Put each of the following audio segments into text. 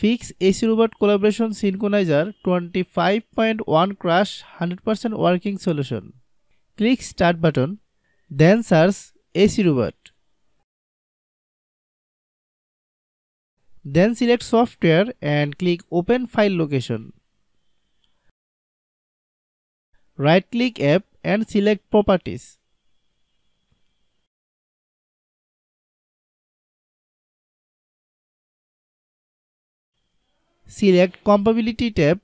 Fix Acrobat Collaboration Synchronizer 25.1 Crash 100% working solution. Click Start button, then search Acrobat. Then select Software and click Open File Location. Right click App and select Properties. Select compatibility tab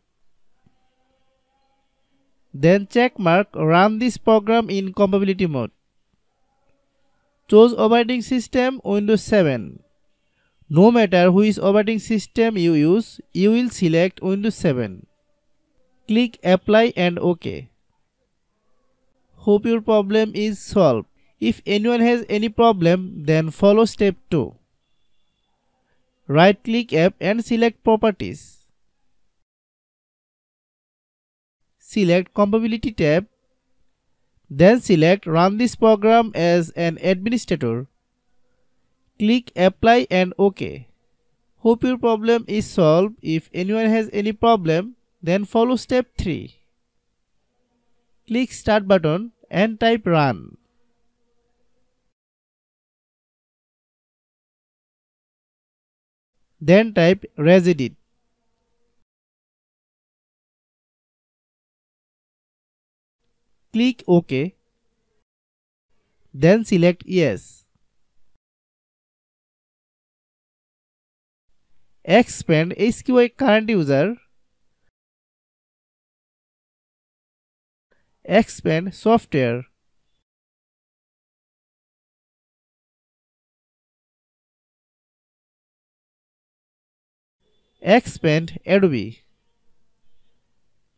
then check mark run this program in compatibility mode. Choose operating system windows 7 no matter which operating system you use you will select windows 7 click apply and ok. Hope your problem is solved. If anyone has any problem then follow step 2 Right click app and select properties. Select compatibility tab. Then select run this program as an administrator. Click apply and OK. Hope your problem is solved. If anyone has any problem, then follow step 3. Click start button and type run. Then type regedit. Click OK. Then select Yes. Expand SQI current user. Expand software. Expand Adobe.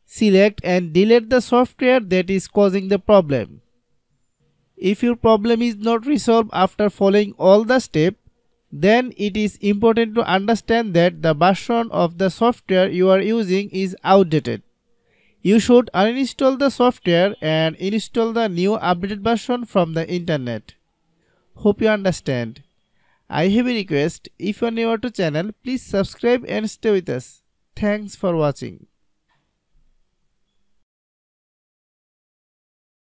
Select and delete the software that is causing the problem. If your problem is not resolved after following all the steps, then it is important to understand that the version of the software you are using is outdated. You should uninstall the software and install the new updated version from the internet. Hope you understand. I have a request if you are new to channel please subscribe and stay with us. Thanks for watching.